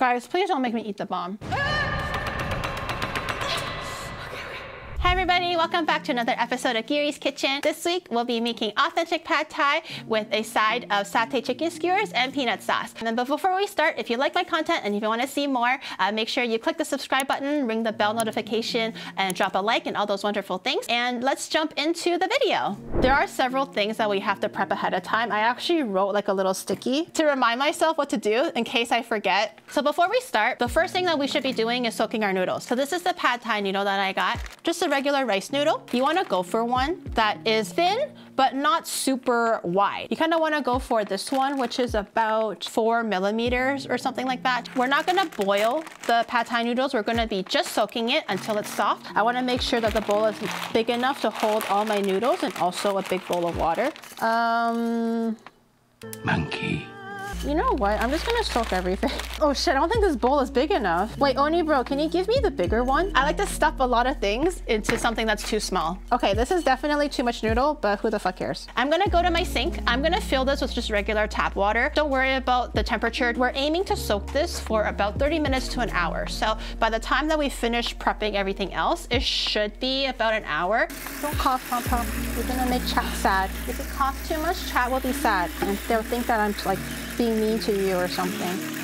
Guys, please don't make me eat Da Bomb. Hi everybody, welcome back to another episode of Giri's Kitchen. This week we'll be making authentic pad thai with a side of satay chicken skewers and peanut sauce. And then before we start, if you like my content and if you want to see more, uh, make sure you click the subscribe button, ring the bell notification, and drop a like and all those wonderful things. And let's jump into the video. There are several things that we have to prep ahead of time. I actually wrote like a little sticky to remind myself what to do in case I forget. So before we start, the first thing that we should be doing is soaking our noodles. So this is the pad thai noodle that I got. Just a regular rice noodle. You wanna go for one that is thin, but not super wide. You kinda wanna go for this one, which is about four millimeters or something like that. We're not gonna boil the pad thai noodles. We're gonna be just soaking it until it's soft. I wanna make sure that the bowl is big enough to hold all my noodles and also a big bowl of water. Um, Monkey. You know what? I'm just gonna soak everything. Oh shit, I don't think this bowl is big enough. Wait, Oni bro, can you give me the bigger one? I like to stuff a lot of things into something that's too small. Okay, this is definitely too much noodle, but who the fuck cares? I'm gonna go to my sink. I'm gonna fill this with just regular tap water. Don't worry about the temperature. We're aiming to soak this for about 30 minutes to an hour. So by the time that we finish prepping everything else, it should be about an hour. Don't cough, Pom Pom. You're gonna make chat sad. If you cough too much, chat will be sad. And they'll think that I'm like being mean to you or something.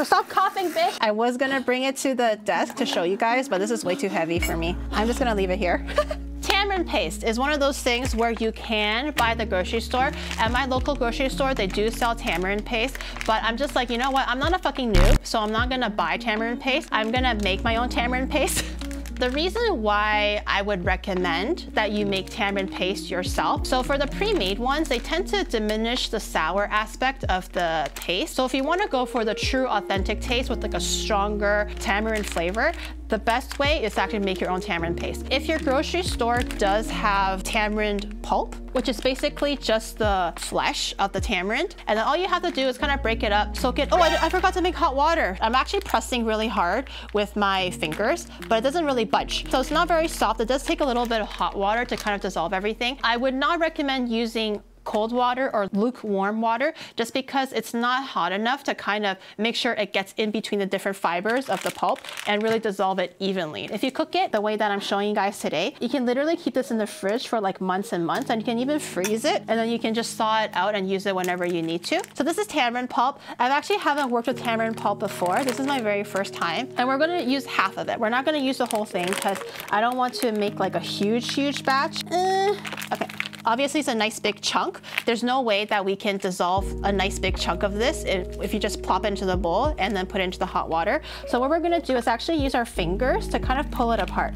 So stop coughing, bitch. I was gonna bring it to the desk to show you guys, but this is way too heavy for me. I'm just gonna leave it here. Tamarind paste is one of those things where you can buy the grocery store. At my local grocery store, they do sell tamarind paste, but I'm just like, you know what? I'm not a fucking noob, so I'm not gonna buy tamarind paste. I'm gonna make my own tamarind paste. The reason why I would recommend that you make tamarind paste yourself, so for the pre-made ones, they tend to diminish the sour aspect of the paste. So if you wanna go for the true authentic taste with like a stronger tamarind flavor, the best way is to actually make your own tamarind paste. If your grocery store does have tamarind pulp, which is basically just the flesh of the tamarind, and then all you have to do is kind of break it up, soak it. Oh, I, I forgot to make hot water. I'm actually pressing really hard with my fingers, but it doesn't really budge. So it's not very soft. It does take a little bit of hot water to kind of dissolve everything. I would not recommend using cold water or lukewarm water just because it's not hot enough to kind of make sure it gets in between the different fibers of the pulp and really dissolve it evenly. If you cook it the way that I'm showing you guys today, you can literally keep this in the fridge for like months and months and you can even freeze it and then you can just thaw it out and use it whenever you need to. So this is tamarind pulp. I've actually haven't worked with tamarind pulp before. This is my very first time and we're gonna use half of it. We're not gonna use the whole thing because I don't want to make like a huge, huge batch. Eh, okay. Obviously, it's a nice big chunk. There's no way that we can dissolve a nice big chunk of this if, if, you just plop it into the bowl and then put it into the hot water. So what we're gonna do is actually use our fingers to kind of pull it apart.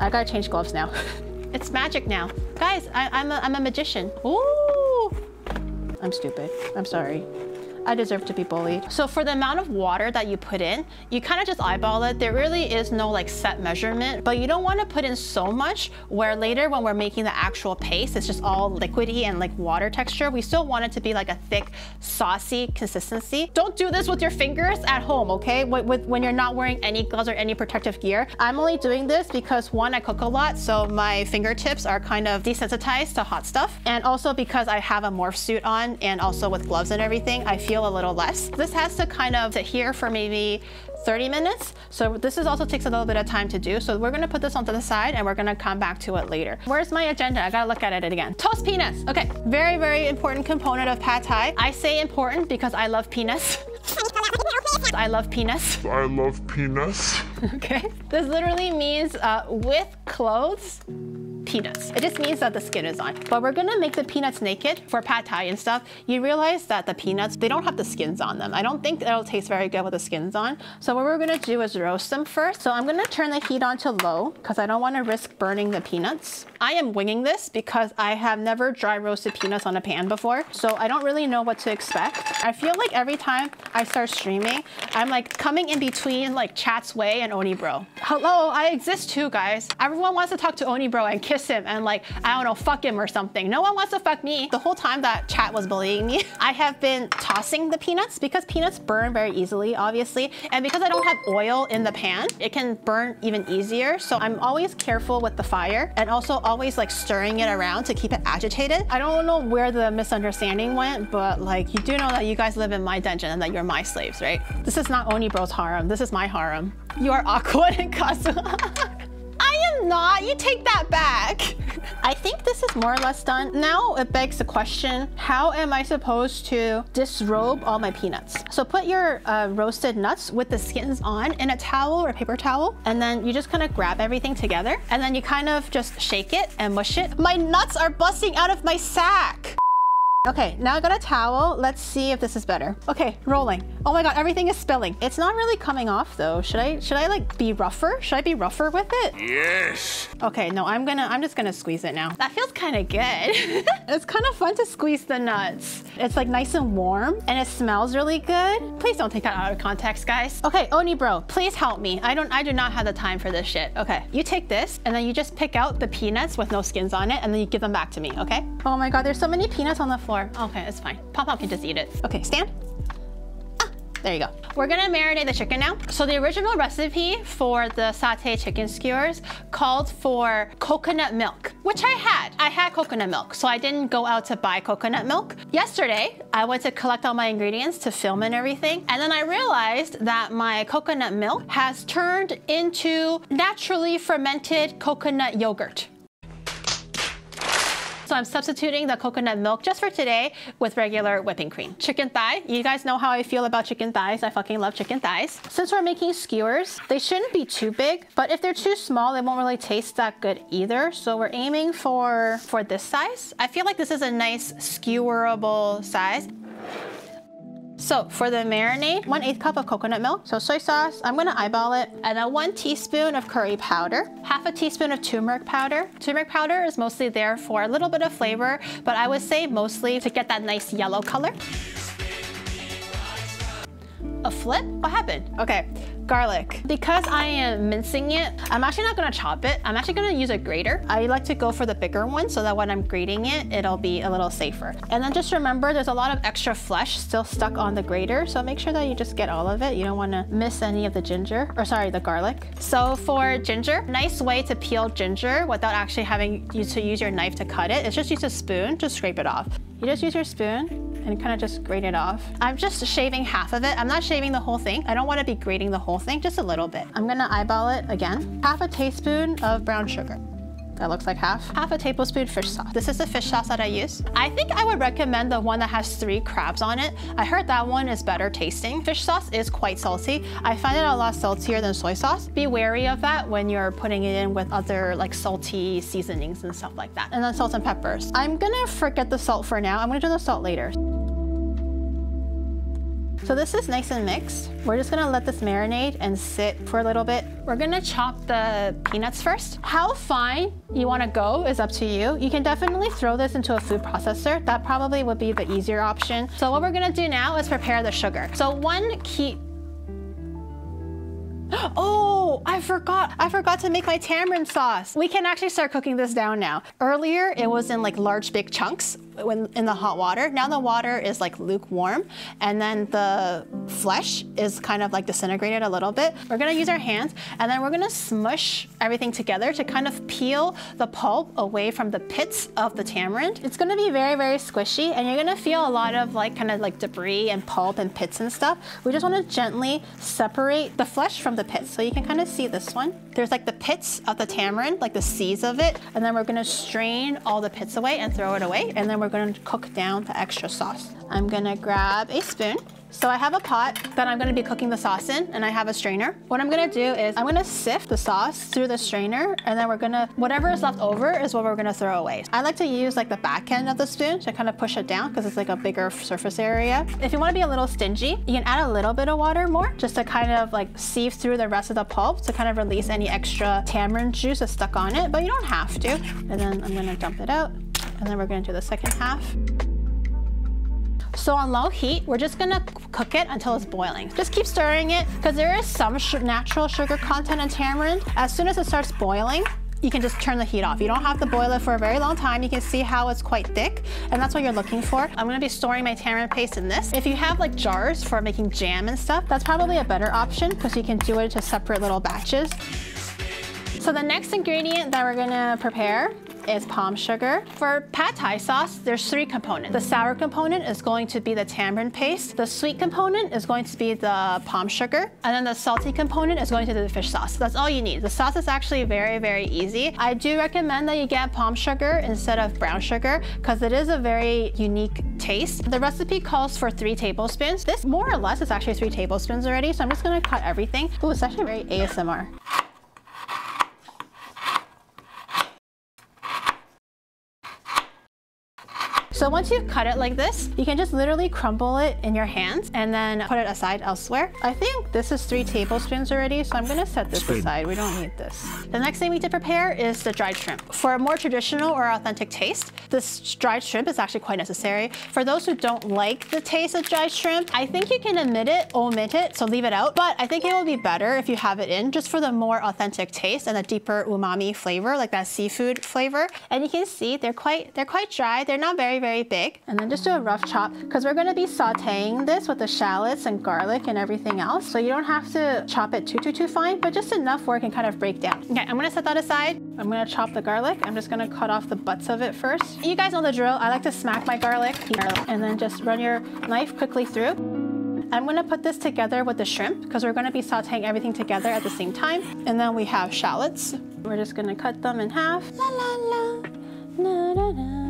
I gotta change gloves now. it's magic now. Guys, I, I'm, a, I'm a magician. Ooh! I'm stupid. I'm sorry. I deserve to be bullied. So for the amount of water that you put in, you kind of just eyeball it. There really is no like set measurement, but you don't want to put in so much where later when we're making the actual paste, it's just all liquidy and like water texture. We still want it to be like a thick, saucy consistency. Don't do this with your fingers at home, okay? With, with, when you're not wearing any gloves or any protective gear. I'm only doing this because one, I cook a lot, so my fingertips are kind of desensitized to hot stuff. And also because I have a morph suit on and also with gloves and everything, I feel feel a little less. This has to kind of sit here for maybe 30 minutes. So this is also takes a little bit of time to do. So we're gonna put this onto the side and we're gonna come back to it later. Where's my agenda? I gotta look at it again. Toast peanuts. Okay, very, very important component of pad thai. I say important because I love peanuts. I love peanuts. I love peanuts. okay. This literally means uh, with clothes, peanuts. It just means that the skin is on. But we're gonna make the peanuts naked for pad thai and stuff. You realize that the peanuts, they don't have the skins on them. I don't think it'll taste very good with the skins on. So what we're gonna do is roast them first. So I'm gonna turn the heat on to low because I don't wanna risk burning the peanuts. I am winging this because I have never dry roasted peanuts on a pan before. So I don't really know what to expect. I feel like every time I start streaming, I'm like coming in between like Chat's Way and Oni Bro. Hello, I exist too, guys. Everyone wants to talk to Oni Bro and kiss him and like, I don't know, fuck him or something. No one wants to fuck me. The whole time that chat was bullying me, I have been tossing the peanuts because peanuts burn very easily, obviously. And because I don't have oil in the pan, it can burn even easier. So I'm always careful with the fire and also always like stirring it around to keep it agitated. I don't know where the misunderstanding went, but like you do know that you guys live in my dungeon and that you're my slaves, right? This is not Oni Bro's harem. This is my harem. You are awkward and Kazu. I not. You take that back. I think this is more or less done. Now it begs the question, how am I supposed to disrobe all my peanuts? So put your uh, roasted nuts with the skins on in a towel or paper towel, and then you just kind of grab everything together, and then you kind of just shake it and mush it. My nuts are busting out of my sack. Okay, now I got a towel. Let's see if this is better. Okay, rolling. Oh my god, everything is spilling. It's not really coming off though. Should I should I like be rougher? Should I be rougher with it? Yes. Okay, no, I'm gonna I'm just gonna squeeze it now. That feels kind of good. it's kind of fun to squeeze the nuts. It's like nice and warm and it smells really good. Please don't take that out of context, guys. Okay, Oni bro, please help me. I don't I do not have the time for this shit. Okay, you take this and then you just pick out the peanuts with no skins on it and then you give them back to me, okay? Oh my god, there's so many peanuts on the floor floor. Okay, it's fine. Pop Pop can just eat it. Okay, stand. Ah, there you go. We're gonna marinate the chicken now. So the original recipe for the satay chicken skewers called for coconut milk, which I had. I had coconut milk, so I didn't go out to buy coconut milk. Yesterday, I went to collect all my ingredients to film and everything, and then I realized that my coconut milk has turned into naturally fermented coconut yogurt. So I'm substituting the coconut milk just for today with regular whipping cream. Chicken thigh. You guys know how I feel about chicken thighs. I fucking love chicken thighs. Since we're making skewers, they shouldn't be too big, but if they're too small, they won't really taste that good either. So we're aiming for, for this size. I feel like this is a nice skewerable size. So for the marinade, one eighth cup of coconut milk. So soy sauce, I'm gonna eyeball it. And then one teaspoon of curry powder, half a teaspoon of turmeric powder. Turmeric powder is mostly there for a little bit of flavor, but I would say mostly to get that nice yellow color. A flip? What happened? Okay, garlic. Because I am mincing it, I'm actually not gonna chop it. I'm actually gonna use a grater. I like to go for the bigger one so that when I'm grating it, it'll be a little safer. And then just remember, there's a lot of extra flesh still stuck on the grater, so make sure that you just get all of it. You don't wanna miss any of the ginger, or sorry, the garlic. So for ginger, nice way to peel ginger without actually having you to use your knife to cut it. it is just use a spoon, just scrape it off. You just use your spoon and kind of just grate it off. I'm just shaving half of it. I'm not shaving the whole thing. I don't want to be grating the whole thing, just a little bit. I'm gonna eyeball it again. Half a teaspoon of brown sugar. That looks like half. Half a tablespoon fish sauce. This is the fish sauce that I use. I think I would recommend the one that has three crabs on it. I heard that one is better tasting. Fish sauce is quite salty. I find it a lot saltier than soy sauce. Be wary of that when you're putting it in with other like salty seasonings and stuff like that. And then salt and peppers. I'm gonna forget the salt for now. I'm gonna do the salt later. So this is nice and mixed. We're just gonna let this marinate and sit for a little bit. We're gonna chop the peanuts first. How fine you wanna go is up to you. You can definitely throw this into a food processor. That probably would be the easier option. So what we're gonna do now is prepare the sugar. So one key, Oh, I forgot. I forgot to make my tamarind sauce. We can actually start cooking this down now. Earlier, it was in like large big chunks when in the hot water. Now the water is like lukewarm and then the flesh is kind of like disintegrated a little bit. We're gonna use our hands and then we're gonna smush everything together to kind of peel the pulp away from the pits of the tamarind. It's gonna be very, very squishy and you're gonna feel a lot of like kind of like debris and pulp and pits and stuff. We just wanna gently separate the flesh from the pits. So you can kind of see this one. There's like the pits of the tamarind, like the seeds of it, and then we're gonna strain all the pits away and throw it away. And then we're gonna cook down the extra sauce. I'm gonna grab a spoon. So I have a pot that I'm gonna be cooking the sauce in and I have a strainer. What I'm gonna do is I'm gonna sift the sauce through the strainer and then we're gonna, whatever is left over is what we're gonna throw away. I like to use like the back end of the spoon to kind of push it down because it's like a bigger surface area. If you wanna be a little stingy, you can add a little bit of water more just to kind of like sieve through the rest of the pulp to kind of release any extra tamarind juice that's stuck on it, but you don't have to. And then I'm gonna dump it out and then we're gonna do the second half. So on low heat, we're just gonna cook it until it's boiling. Just keep stirring it because there is some natural sugar content in tamarind. As soon as it starts boiling, you can just turn the heat off. You don't have to boil it for a very long time. You can see how it's quite thick and that's what you're looking for. I'm gonna be storing my tamarind paste in this. If you have like jars for making jam and stuff, that's probably a better option because you can do it into separate little batches. So the next ingredient that we're gonna prepare is palm sugar. For pad thai sauce, there's three components. The sour component is going to be the tamarind paste. The sweet component is going to be the palm sugar. And then the salty component is going to be the fish sauce. That's all you need. The sauce is actually very, very easy. I do recommend that you get palm sugar instead of brown sugar because it is a very unique taste. The recipe calls for three tablespoons. This more or less is actually three tablespoons already. So I'm just gonna cut everything. Oh, it's actually very ASMR. So once you've cut it like this, you can just literally crumble it in your hands and then put it aside elsewhere. I think this is three tablespoons already, so I'm gonna set this aside. We don't need this. The next thing we need to prepare is the dried shrimp. For a more traditional or authentic taste, this dried shrimp is actually quite necessary. For those who don't like the taste of dried shrimp, I think you can omit it, omit it, so leave it out. But I think it will be better if you have it in just for the more authentic taste and a deeper umami flavor, like that seafood flavor. And you can see they're quite, they're quite dry. They're not very, very very big. And then just do a rough chop because we're gonna be sauteing this with the shallots and garlic and everything else. So you don't have to chop it too, too, too fine, but just enough where it can kind of break down. Okay, I'm gonna set that aside. I'm gonna chop the garlic. I'm just gonna cut off the butts of it first. You guys know the drill. I like to smack my garlic and then just run your knife quickly through. I'm gonna put this together with the shrimp because we're gonna be sauteing everything together at the same time. And then we have shallots. We're just gonna cut them in half. La la la, na na na.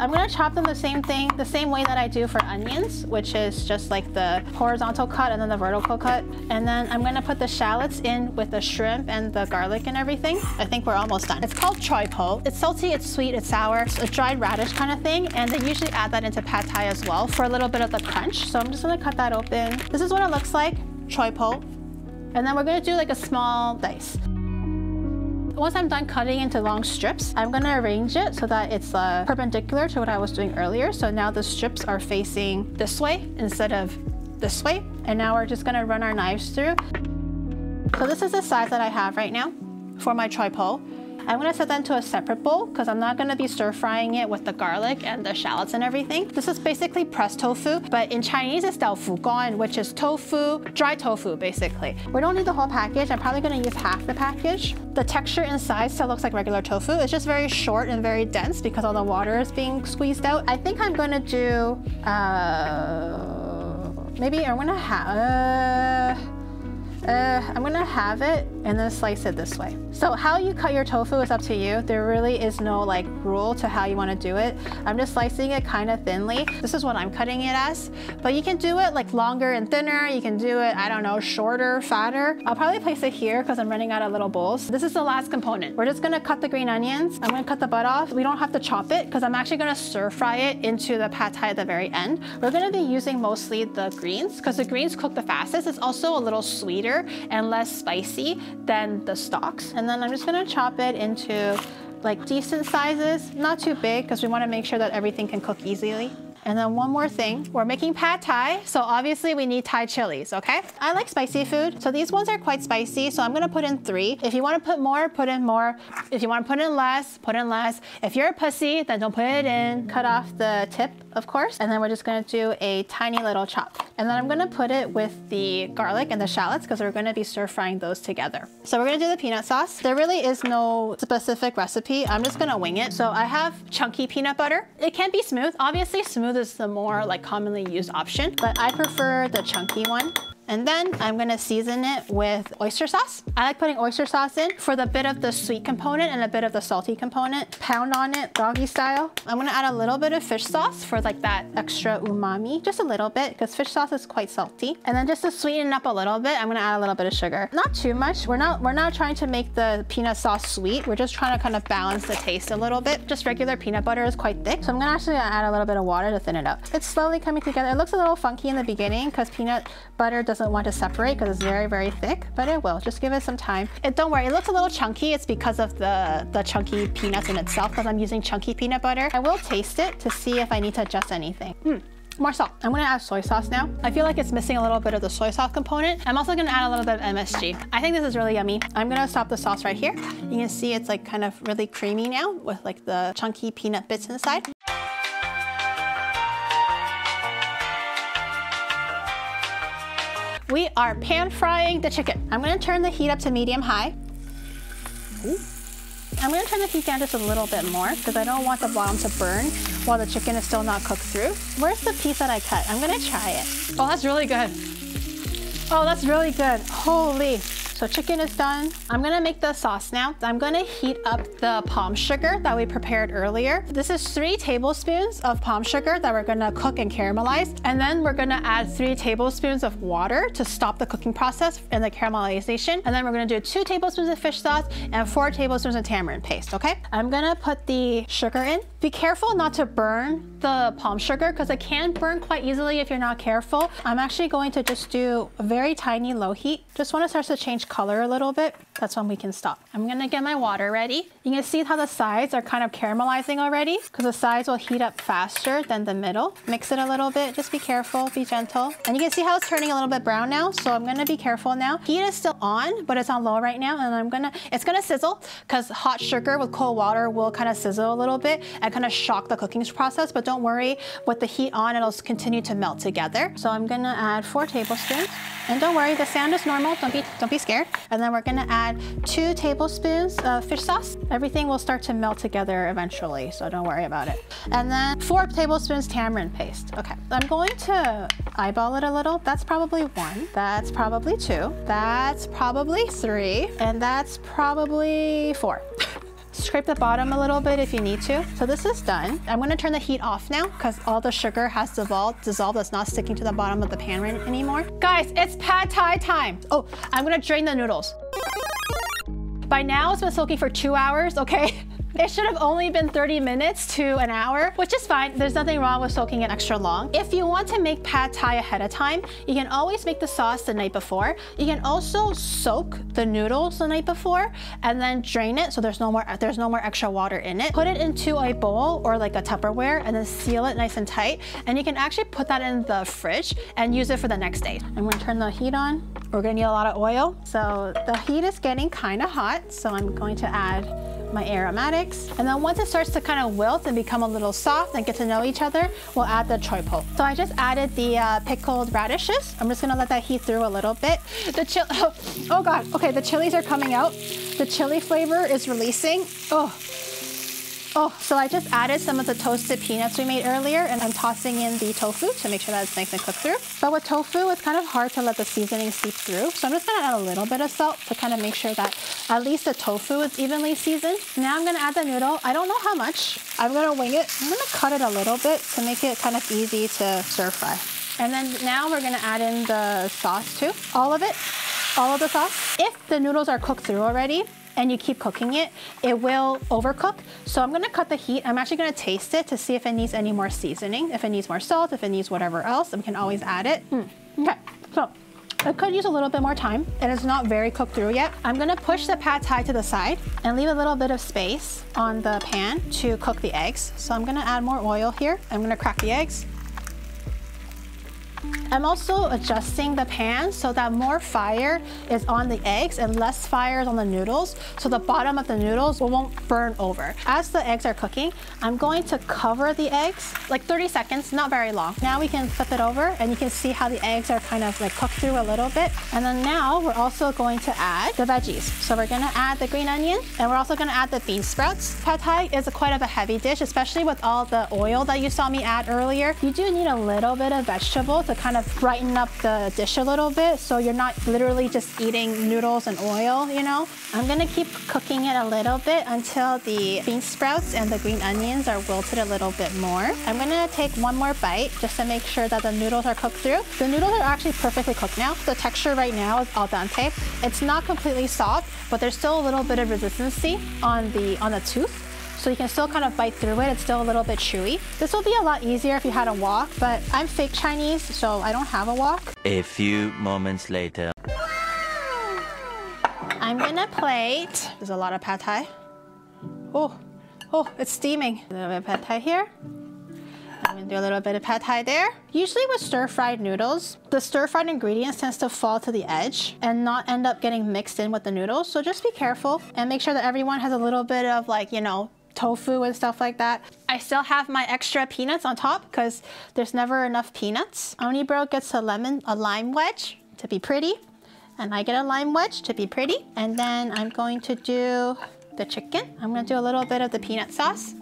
I'm gonna chop them the same thing, the same way that I do for onions, which is just like the horizontal cut and then the vertical cut. And then I'm gonna put the shallots in with the shrimp and the garlic and everything. I think we're almost done. It's called choi po. It's salty, it's sweet, it's sour. It's a dried radish kind of thing. And they usually add that into pad thai as well for a little bit of the crunch. So I'm just gonna cut that open. This is what it looks like, choi po. And then we're gonna do like a small dice. Once I'm done cutting into long strips, I'm gonna arrange it so that it's uh, perpendicular to what I was doing earlier. So now the strips are facing this way instead of this way. And now we're just gonna run our knives through. So this is the size that I have right now for my po. I'm gonna set that into a separate bowl because I'm not gonna be stir frying it with the garlic and the shallots and everything. This is basically pressed tofu, but in Chinese it's fu guan, which is tofu, dry tofu basically. We don't need the whole package. I'm probably gonna use half the package. The texture inside still looks like regular tofu. It's just very short and very dense because all the water is being squeezed out. I think I'm gonna do, uh, maybe I'm gonna have, uh, uh, I'm gonna have it and then slice it this way. So how you cut your tofu is up to you. There really is no like rule to how you wanna do it. I'm just slicing it kind of thinly. This is what I'm cutting it as, but you can do it like longer and thinner. You can do it, I don't know, shorter, fatter. I'll probably place it here because I'm running out of little bowls. This is the last component. We're just gonna cut the green onions. I'm gonna cut the butt off. We don't have to chop it because I'm actually gonna stir fry it into the pad thai at the very end. We're gonna be using mostly the greens because the greens cook the fastest. It's also a little sweeter and less spicy than the stalks. And then I'm just gonna chop it into like decent sizes, not too big because we wanna make sure that everything can cook easily. And then one more thing, we're making pad thai, so obviously we need Thai chilies, okay? I like spicy food, so these ones are quite spicy, so I'm gonna put in three. If you wanna put more, put in more. If you wanna put in less, put in less. If you're a pussy, then don't put it in. Cut off the tip, of course. And then we're just gonna do a tiny little chop. And then I'm gonna put it with the garlic and the shallots because we're gonna be stir frying those together. So we're gonna do the peanut sauce. There really is no specific recipe. I'm just gonna wing it. So I have chunky peanut butter. It can be smooth. Obviously smooth is the more like commonly used option, but I prefer the chunky one. And then I'm gonna season it with oyster sauce. I like putting oyster sauce in for the bit of the sweet component and a bit of the salty component. Pound on it doggy style. I'm gonna add a little bit of fish sauce for like that extra umami, just a little bit because fish sauce is quite salty. And then just to sweeten up a little bit, I'm gonna add a little bit of sugar. Not too much. We're not, we're not trying to make the peanut sauce sweet. We're just trying to kind of balance the taste a little bit. Just regular peanut butter is quite thick. So I'm gonna actually add a little bit of water to thin it up. It's slowly coming together. It looks a little funky in the beginning because peanut butter doesn't doesn't want to separate because it's very, very thick, but it will. Just give it some time. And don't worry, it looks a little chunky. It's because of the, the chunky peanuts in itself because I'm using chunky peanut butter. I will taste it to see if I need to adjust anything. Hmm. More salt. I'm gonna add soy sauce now. I feel like it's missing a little bit of the soy sauce component. I'm also gonna add a little bit of MSG. I think this is really yummy. I'm gonna stop the sauce right here. You can see it's like kind of really creamy now with like the chunky peanut bits inside. We are pan frying the chicken. I'm gonna turn the heat up to medium high. Ooh. I'm gonna turn the heat down just a little bit more because I don't want the bottom to burn while the chicken is still not cooked through. Where's the piece that I cut? I'm gonna try it. Oh, that's really good. Oh, that's really good. Holy. So chicken is done. I'm gonna make the sauce now. I'm gonna heat up the palm sugar that we prepared earlier. This is three tablespoons of palm sugar that we're gonna cook and caramelize. And then we're gonna add three tablespoons of water to stop the cooking process and the caramelization. And then we're gonna do two tablespoons of fish sauce and four tablespoons of tamarind paste, okay? I'm gonna put the sugar in. Be careful not to burn the palm sugar because it can burn quite easily if you're not careful. I'm actually going to just do a very tiny low heat. Just when it starts to change color a little bit, that's when we can stop. I'm gonna get my water ready. You can see how the sides are kind of caramelizing already because the sides will heat up faster than the middle. Mix it a little bit, just be careful, be gentle. And you can see how it's turning a little bit brown now, so I'm gonna be careful now. Heat is still on, but it's on low right now, and I'm gonna, it's gonna sizzle because hot sugar with cold water will kind of sizzle a little bit and kind of shock the cooking process, but don't worry, with the heat on, it'll continue to melt together. So I'm gonna add four tablespoons. And don't worry, the sound is normal, don't be, don't be scared. And then we're gonna add two tablespoons of fish sauce. Everything will start to melt together eventually, so don't worry about it. And then four tablespoons tamarind paste. Okay, I'm going to eyeball it a little. That's probably one, that's probably two, that's probably three, and that's probably four. Scrape the bottom a little bit if you need to. So this is done. I'm gonna turn the heat off now because all the sugar has dissolved, dissolved. It's not sticking to the bottom of the pan anymore. Guys, it's pad thai time. Oh, I'm gonna drain the noodles. By now, it's been soaking for two hours, okay? It should have only been 30 minutes to an hour, which is fine. There's nothing wrong with soaking it extra long. If you want to make pad thai ahead of time, you can always make the sauce the night before. You can also soak the noodles the night before and then drain it so there's no more there's no more extra water in it. Put it into a bowl or like a Tupperware and then seal it nice and tight. And you can actually put that in the fridge and use it for the next day. I'm gonna turn the heat on. We're gonna need a lot of oil. So the heat is getting kind of hot. So I'm going to add my aromatics. And then once it starts to kind of wilt and become a little soft and get to know each other, we'll add the choi po. So I just added the uh, pickled radishes. I'm just gonna let that heat through a little bit. The chill, oh, oh God, okay, the chilies are coming out. The chili flavor is releasing. Oh, Oh, so I just added some of the toasted peanuts we made earlier and I'm tossing in the tofu to make sure that it's nice and cooked through. But with tofu, it's kind of hard to let the seasoning seep through. So I'm just gonna add a little bit of salt to kind of make sure that at least the tofu is evenly seasoned. Now I'm gonna add the noodle. I don't know how much. I'm gonna wing it. I'm gonna cut it a little bit to make it kind of easy to stir fry. And then now we're gonna add in the sauce too. All of it, all of the sauce. If the noodles are cooked through already, and you keep cooking it, it will overcook. So I'm gonna cut the heat. I'm actually gonna taste it to see if it needs any more seasoning, if it needs more salt, if it needs whatever else, we can always add it. Mm. Okay, so it could use a little bit more time and it's not very cooked through yet. I'm gonna push the pad thai to the side and leave a little bit of space on the pan to cook the eggs. So I'm gonna add more oil here. I'm gonna crack the eggs. I'm also adjusting the pan so that more fire is on the eggs and less fire is on the noodles so the bottom of the noodles won't burn over. As the eggs are cooking, I'm going to cover the eggs like 30 seconds, not very long. Now we can flip it over and you can see how the eggs are kind of like cooked through a little bit. And then now we're also going to add the veggies. So we're gonna add the green onion and we're also gonna add the bean sprouts. Pad Thai is quite of a heavy dish, especially with all the oil that you saw me add earlier. You do need a little bit of vegetable to kind of brighten up the dish a little bit so you're not literally just eating noodles and oil, you know? I'm gonna keep cooking it a little bit until the bean sprouts and the green onions are wilted a little bit more. I'm gonna take one more bite just to make sure that the noodles are cooked through. The noodles are actually perfectly cooked now. The texture right now is al dente. It's not completely soft, but there's still a little bit of resistancy on the on the tooth so you can still kind of bite through it. It's still a little bit chewy. This will be a lot easier if you had a wok, but I'm fake Chinese, so I don't have a wok. A few moments later. I'm gonna plate. There's a lot of pad thai. Oh, oh, it's steaming. A little bit of pad thai here. I'm gonna do a little bit of pad thai there. Usually with stir-fried noodles, the stir-fried ingredients tends to fall to the edge and not end up getting mixed in with the noodles. So just be careful and make sure that everyone has a little bit of like, you know, tofu and stuff like that. I still have my extra peanuts on top because there's never enough peanuts. Onibro gets a lemon, a lime wedge to be pretty. And I get a lime wedge to be pretty. And then I'm going to do the chicken. I'm gonna do a little bit of the peanut sauce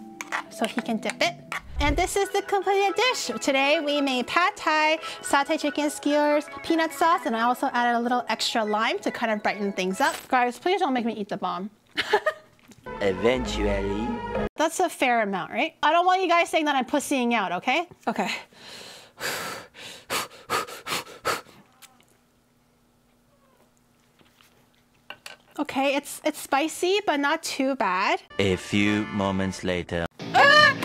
so he can dip it. And this is the completed dish. Today we made pad thai, satay chicken skewers, peanut sauce, and I also added a little extra lime to kind of brighten things up. Guys, please don't make me eat Da Bomb. Eventually. That's a fair amount, right? I don't want you guys saying that I'm pussying out, okay? Okay. Okay, it's it's spicy, but not too bad. A few moments later. Ah!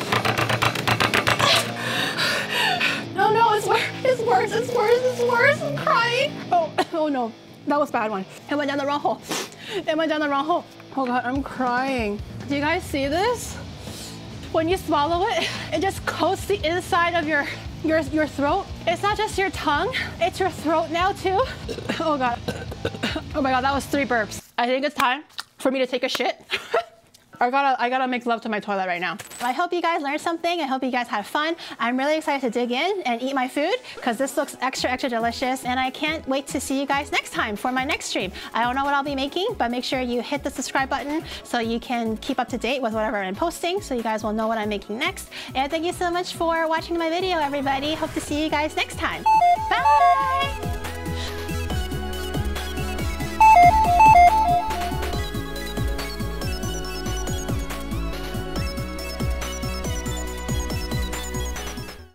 No, no, it's worse, it's worse, it's worse, it's worse. I'm crying. Oh, oh no, that was a bad one. It went down the wrong hole. It went down the wrong hole. Oh God, I'm crying. Do you guys see this? When you swallow it, it just coats the inside of your your your throat. It's not just your tongue, it's your throat now too. Oh God. Oh my God, that was three burps. I think it's time for me to take a shit. I gotta, I gotta make love to my toilet right now. I hope you guys learned something. I hope you guys had fun. I'm really excited to dig in and eat my food because this looks extra, extra delicious. And I can't wait to see you guys next time for my next stream. I don't know what I'll be making, but make sure you hit the subscribe button so you can keep up to date with whatever I'm posting so you guys will know what I'm making next. And thank you so much for watching my video, everybody. Hope to see you guys next time. Bye!